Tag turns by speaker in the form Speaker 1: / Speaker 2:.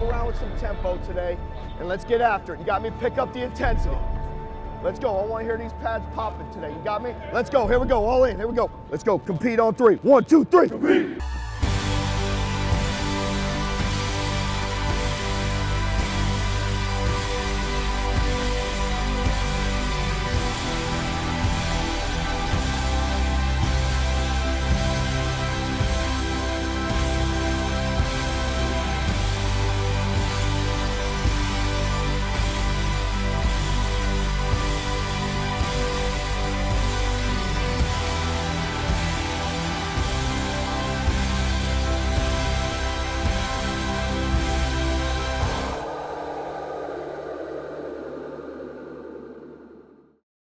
Speaker 1: move around with some tempo today, and let's get after it. You got me? Pick up the intensity. Let's go. I want to hear these pads popping today. You got me? Let's go. Here we go. All in. Here we go. Let's go. Compete on three. One, two, three. Compete.